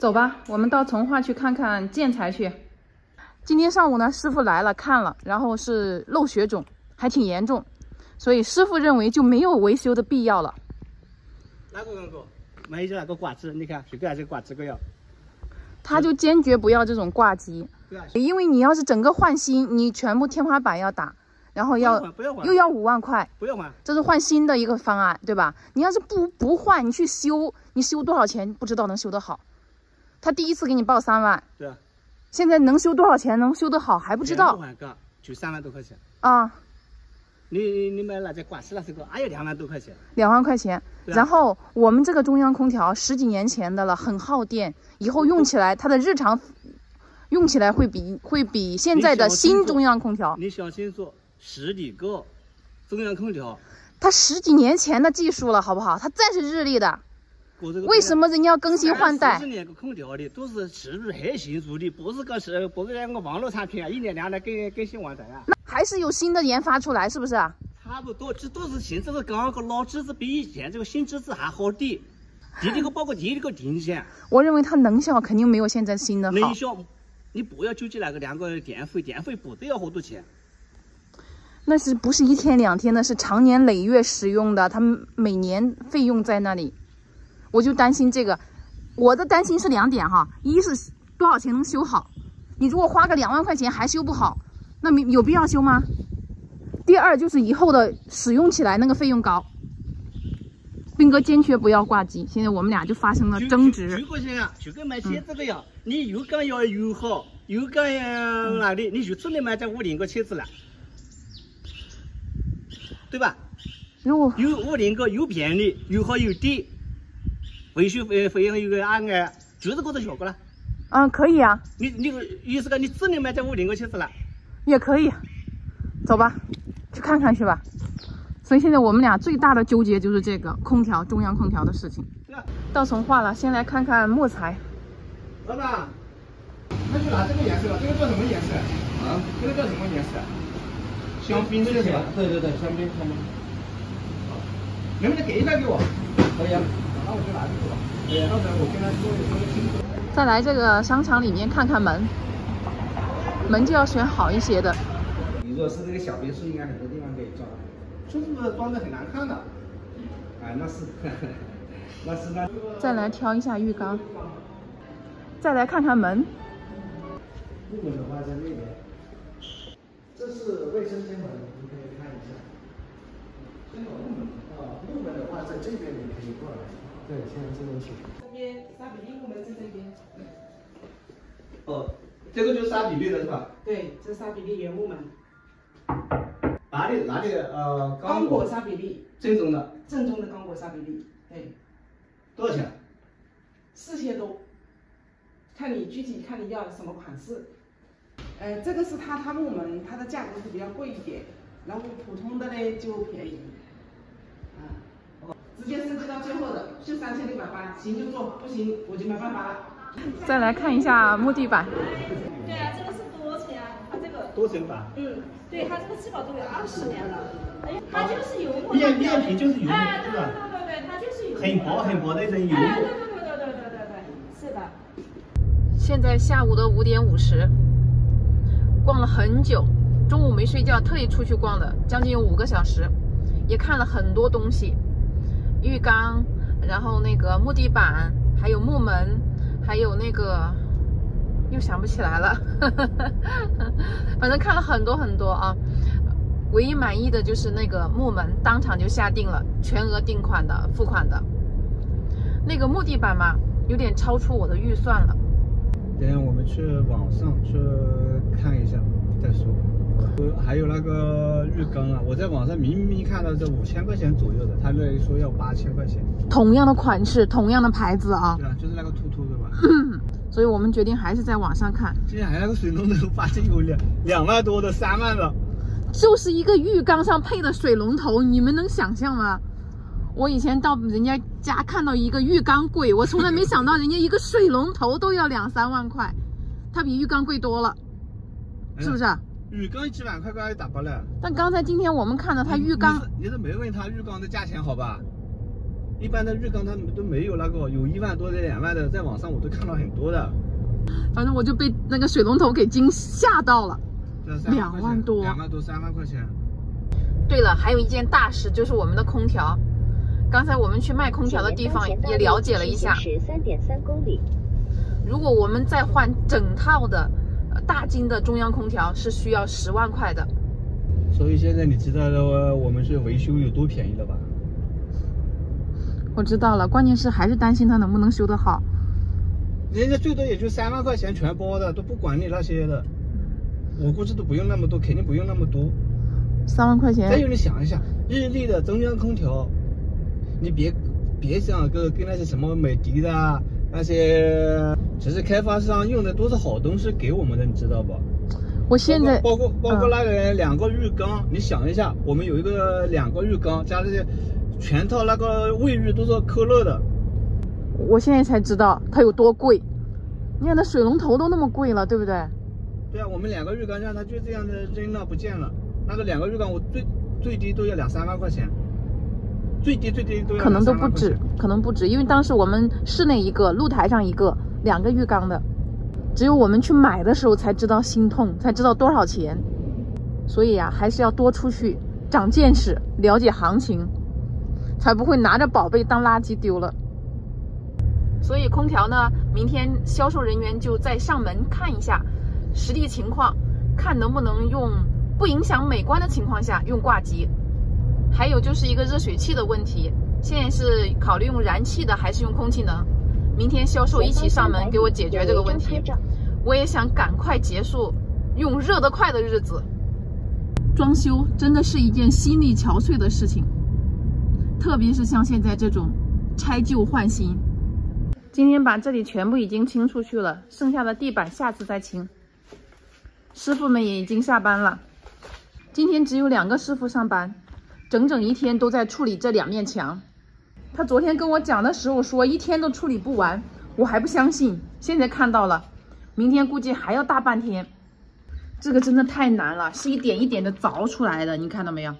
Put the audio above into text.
走吧，我们到从化去看看建材去。今天上午呢，师傅来了看了，然后是漏血肿，还挺严重，所以师傅认为就没有维修的必要了。哪个工作？没就那个挂机，你看就给他这个挂机个要。他就坚决不要这种挂机，对啊，因为你要是整个换新，你全部天花板要打，然后要又要五万块，不要换，这是换新的一个方案，对吧？你要是不不换，你去修，你修多少钱不知道能修得好。他第一次给你报三万，对啊，现在能修多少钱能修得好还不知道全部换个就三万多块钱。啊，你你买那这挂机那这个，还有两万多块钱。两万块钱。啊然后我们这个中央空调十几年前的了，很耗电，以后用起来它的日常用起来会比会比现在的新中央空调，你小心说，十几个中央空调，它十几年前的技术了，好不好？它再是日立的，为什么人家要更新换代十？年个空调的都是植入核心做的，不是个是不是两个网络产品啊，一年两年更更新换代啊。那还是有新的研发出来，是不是？差不多，这都是新，这个刚刚个老机子比以前这个新机子还好点，地里个包括地里个定线，我认为它能效肯定没有现在新的好能。效，你不要纠结那个两个电费，电费不得要好多钱。那是不是一天两天的？是长年累月使用的，它们每年费用在那里，我就担心这个。我的担心是两点哈，一是多少钱能修好？你如果花个两万块钱还修不好，那没有必要修吗？第二就是以后的使用起来那个费用高。斌哥坚决不要挂机，现在我们俩就发生了争执就就。个像啊，就跟买车子个样，你又讲要油好，又讲要哪里，你就只能买这五菱个车子了，对吧？如果又五菱个又便宜又好又低，维修费费用有个按个，就是这个效果了。嗯可以啊，你你意思个，你只能买这五零个车子了。也可以，走吧，去看看去吧。所以现在我们俩最大的纠结就是这个空调中央空调的事情。到从化了，先来看看木材。老板，那就拿这个颜色吧，这个叫什么颜色？啊，这个叫什么颜色？香槟色是吧？对对对，香槟香槟，能不能给一个给我？可以啊。再来这个商场里面看看门，门就要选好一些的。你如果是这个小别墅，应该很多地方可以装。就是不是装的很难看的？哎，那是，那是那。再来挑一下浴缸，再来看看门。木门的话在那边，这是卫生间门，你可以看一下。先把木门啊，木门的话在这边你可以过来。对，现在这边是。这边沙比利木门在这边，哦，这个就是沙比利的是吧？对，这沙比利原木门，哪里哪里的呃刚果沙比利，正宗的正宗的刚果沙比利，对，多少钱？四千多，看你具体看你要什么款式。呃，这个是榻榻木门，它的价格是比较贵一点，然后普通的呢就便宜，啊，直接升级到最后的就三千六百八行就做不行我就没办法了。再来看一下木地板。对啊这个是多层啊？它这个。多层板嗯对它这个质保都有二十年了。哎它就是油木的。面料皮就是油木的面料对对对它就是油很薄很薄的那种油对对对对对对对对对是的现在下午的五点五十逛了很久中午没睡觉特意出去逛的将近有五个小时也看了很多东西浴缸，然后那个木地板，还有木门，还有那个又想不起来了，反正看了很多很多啊。唯一满意的就是那个木门，当场就下定了，全额定款的，付款的。那个木地板嘛，有点超出我的预算了。等下我们去网上去看一下再说。呃，还有那个浴缸啊，我在网上明明看到这五千块钱左右的，他那里说要八千块钱。同样的款式，同样的牌子啊，对啊，就是那个秃秃的吧。所以我们决定还是在网上看。今天还有那个水龙头，发现有两两万多的、三万的。就是一个浴缸上配的水龙头，你们能想象吗？我以前到人家家看到一个浴缸贵，我从来没想到人家一个水龙头都要两三万块，它比浴缸贵多了，是不是？浴缸几万块块打包了。但刚才今天我们看到他浴缸，你是你是没问他浴缸的价钱好吧？一般的浴缸他们都没有那个，有一万多的、两万的，在网上我都看到很多的。反正我就被那个水龙头给惊吓到了。两万多两万多，三万块钱。对了，还有一件大事就是我们的空调。刚才我们去卖空调的地方也了解了一下，十三点三公里。如果我们再换整套的呃大金的中央空调，是需要十万块的。所以现在你知道了我们是维修有多便宜了吧？我知道了，关键是还是担心它能不能修得好。人家最多也就三万块钱全包的，都不管你那些的。我估计都不用那么多，肯定不用那么多。三万块钱再有钱，你想一下，日立的中央空调，你别别想跟跟那些什么美的的啊那些，其实开发商用的都是好东西给我们的，你知道不？我现在包括包括那个两个浴缸，你想一下，我们有一个两个浴缸加这些全套那个卫浴都是科勒的，我现在才知道它有多贵。你看那水龙头都那么贵了，对不对？对啊，我们两个浴缸让它就这样的扔了不见了，那个两个浴缸我最最低都要两三万块钱，最低最低都要可能都不止，可能不止，因为当时我们室内一个，露台上一个，两个浴缸的，只有我们去买的时候才知道心痛，才知道多少钱。所以呀、还是要多出去长见识，了解行情，才不会拿着宝贝当垃圾丢了。所以空调呢，明天销售人员就再上门看一下实地情况，看能不能用不影响美观的情况下用挂机。还有就是一个热水器的问题，现在是考虑用燃气的还是用空气能？明天销售一起上门给我解决这个问题。我也想赶快结束用热得快的日子。装修真的是一件心力憔悴的事情，特别是像现在这种拆旧换新。今天把这里全部已经清出去了，剩下的地板下次再清。师傅们也已经下班了，今天只有两个师傅上班，整整一天都在处理这两面墙。他昨天跟我讲的时候说一天都处理不完，我还不相信，现在看到了，明天估计还要大半天。这个真的太难了，是一点一点的凿出来的，你看到没有？